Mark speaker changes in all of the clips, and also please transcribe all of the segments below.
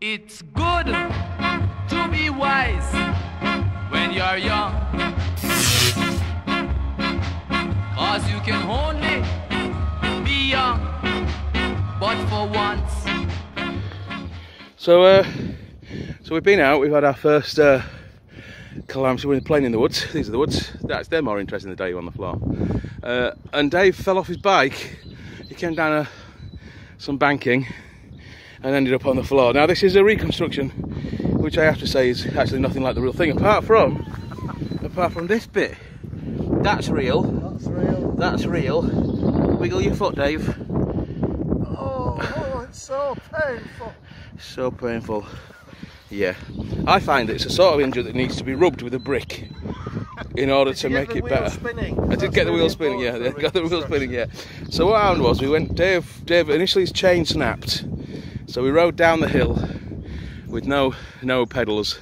Speaker 1: It's good to be wise when you're young. Cause you can only be young, but for once.
Speaker 2: So, uh, so we've been out. We've had our first uh, calamity. We're playing in the woods. These are the woods. That's they're more interesting than Dave on the floor. Uh, and Dave fell off his bike. He came down a, some banking and ended up on the floor. Now this is a reconstruction, which I have to say is actually nothing like the real thing. Apart from, apart from this bit, that's real.
Speaker 3: That's real.
Speaker 2: That's real. Wiggle your foot, Dave.
Speaker 3: Oh, oh, it's so painful.
Speaker 2: So painful. Yeah. I find it's a sort of injury that needs to be rubbed with a brick in order to make it better.
Speaker 3: spinning?
Speaker 2: I did
Speaker 3: That's
Speaker 2: get the
Speaker 3: really
Speaker 2: wheel spinning, yeah. Got the wheel spinning, yeah. So what happened was we went Dave Dave initially his chain snapped. So we rode down the hill with no no pedals.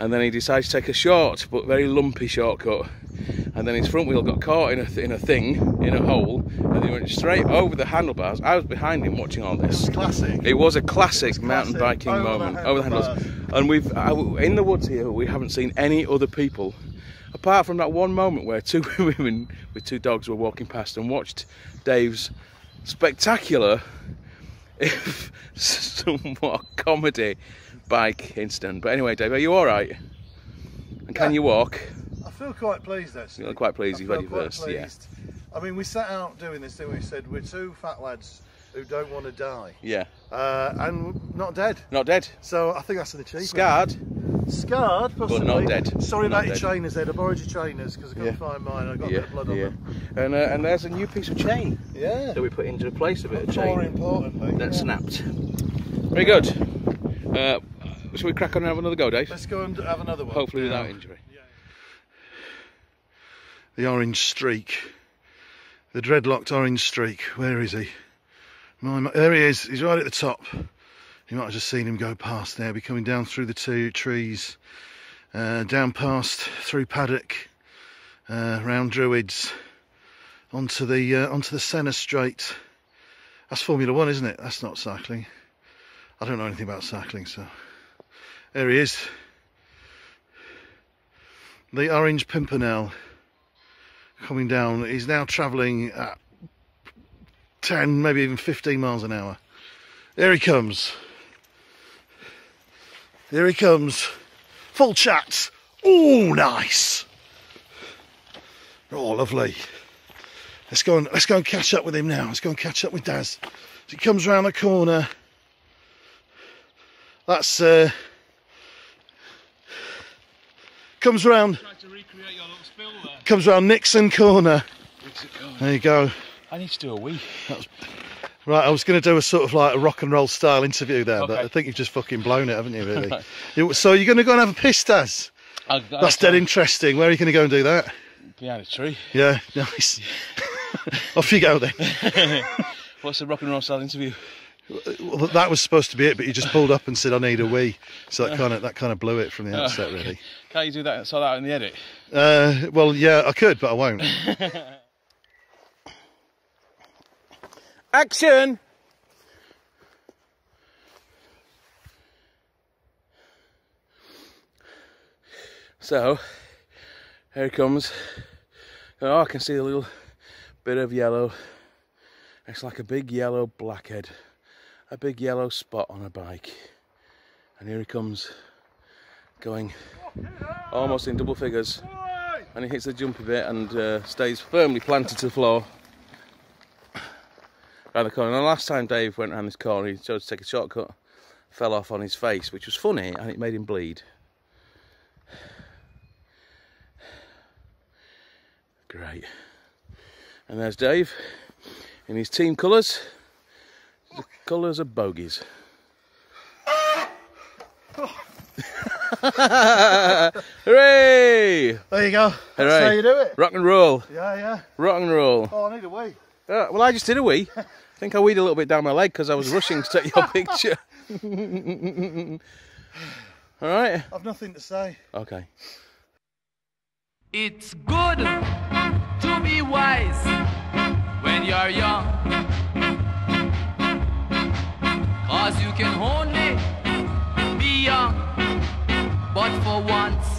Speaker 2: And then he decided to take a short but very lumpy shortcut. And then his front wheel got caught in a, th- in a thing, in a hole, and he went straight over the handlebars. I was behind him watching all this.
Speaker 3: It's classic.
Speaker 2: It was a classic mountain
Speaker 3: classic.
Speaker 2: biking
Speaker 3: Over the
Speaker 2: moment over the
Speaker 3: handlebars.
Speaker 2: And we've uh, in the woods here. We haven't seen any other people, apart from that one moment where two women with two dogs were walking past and watched Dave's spectacular, if somewhat comedy, bike incident. But anyway, Dave, are you all right? And can
Speaker 3: Yeah.
Speaker 2: you walk?
Speaker 3: I feel quite pleased actually.
Speaker 2: You look quite pleased you've had your first, yeah.
Speaker 3: I mean, we set out doing this thing. We said we're two fat lads who don't want to die,
Speaker 2: Yeah.
Speaker 3: uh, and not dead.
Speaker 2: Not dead.
Speaker 3: So I think that's an achievement.
Speaker 2: Scarred.
Speaker 3: Scarred, possibly.
Speaker 2: not dead.
Speaker 3: Sorry
Speaker 2: Not
Speaker 3: about your trainers, Ed. I borrowed your trainers because I couldn't
Speaker 2: Yeah.
Speaker 3: find mine. I got a
Speaker 2: Yeah.
Speaker 3: bit of blood on
Speaker 2: Yeah.
Speaker 3: them.
Speaker 2: And uh, and there's a new piece of chain
Speaker 3: Yeah.
Speaker 2: that we put into replace a bit of chain.
Speaker 3: More importantly,
Speaker 2: that
Speaker 3: yeah.
Speaker 2: snapped. Very good. Uh, shall we crack on and have another go, Dave?
Speaker 3: Let's go and have another one.
Speaker 2: Hopefully without injury.
Speaker 3: The orange streak. The dreadlocked orange streak. Where is he? My, my- there he is. He's right at the top. You might have just seen him go past there. Be coming down through the two trees, uh, down past through paddock, uh, round Druids, onto the uh, onto the Senna Straight. That's Formula One, isn't it? That's not cycling. I don't know anything about cycling, so there he is. The Orange Pimpernel coming down. He's now travelling at 10, maybe even 15 miles an hour. There he comes. There he comes. Full chat. Oh, nice. Oh, lovely. Let's go and let's go and catch up with him now. Let's go and catch up with Daz. As he comes round the corner. That's uh, comes round
Speaker 2: Tried to recreate your little spill there.
Speaker 3: comes round Nixon corner. There you go.
Speaker 2: I need to do a wee.
Speaker 3: Right, I was going to do a sort of like a rock and roll style interview there, but I think you've just fucking blown it, haven't you? Really. You- so you're going to go and have a piss, Daz? That's dead interesting. Where are you going to go and do that?
Speaker 2: Behind a tree.
Speaker 3: Yeah, nice. Off you go then.
Speaker 2: What's the rock and roll style interview?
Speaker 3: Well, that was supposed to be it, but you just pulled up and said, "I need a wee," so that kind of that kind of blew it from the outset, really.
Speaker 2: Can't you do that? Sort that out in the edit.
Speaker 3: Uh, well, yeah, I could, but I won't.
Speaker 2: Action! So, here it comes. Oh, I can see a little bit of yellow. It's like a big yellow blackhead. A big yellow spot on a bike. And here he comes, going almost in double figures. And he hits the jump a bit and uh, stays firmly planted to the floor around the corner. And the last time Dave went around this corner, he chose to take a shortcut, fell off on his face, which was funny, and it made him bleed. Great. And there's Dave in his team colours. The colours of bogies. Hooray!
Speaker 3: There you go. That's
Speaker 2: Hooray.
Speaker 3: how you do it.
Speaker 2: Rock and roll,
Speaker 3: Yeah, yeah.
Speaker 2: rock and roll.
Speaker 3: Oh, I need a wee.
Speaker 2: Uh, well, I just did a wee. I think I weed a little bit down my leg because I was rushing to take your picture. All right.
Speaker 3: I've nothing to say.
Speaker 2: Okay.
Speaker 1: It's good to be wise when you're young. Cause you can only be young, but for once.